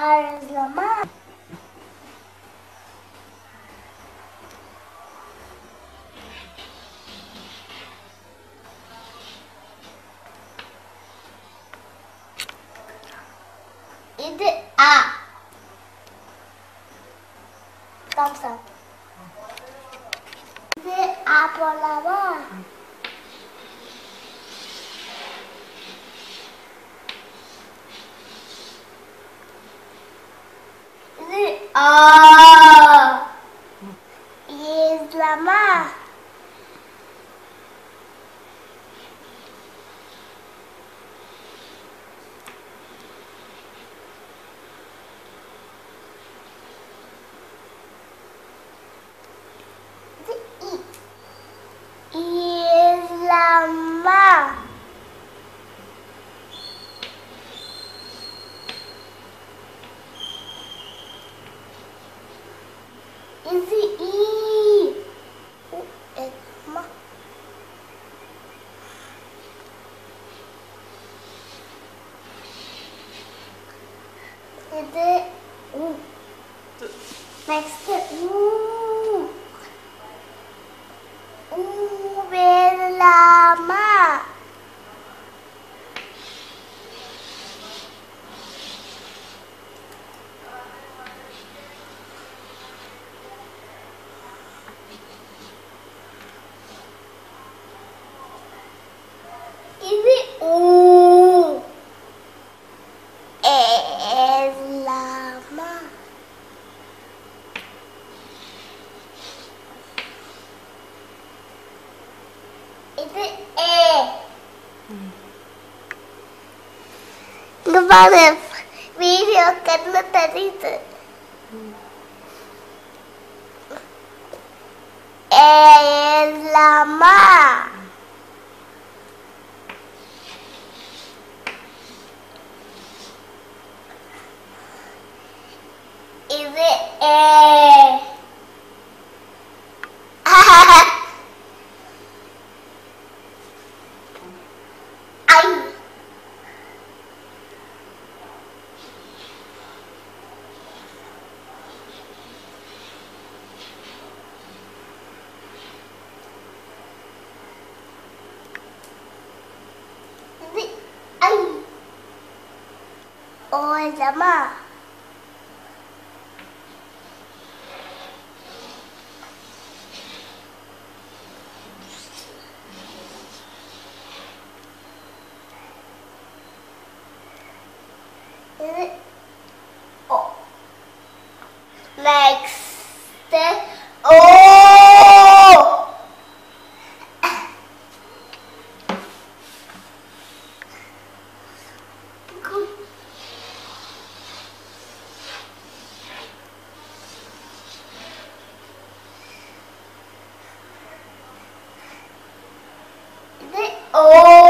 Arızlama. இது ஆ Thompson. இது ஆ போலாமா இது is it E. Is it? Ooh. Next to ooh. இங்க பாரு வீடியோ கண்ணு தெரியுது ஏலாமா 干什么？Oh. Like step. Oh. Oh.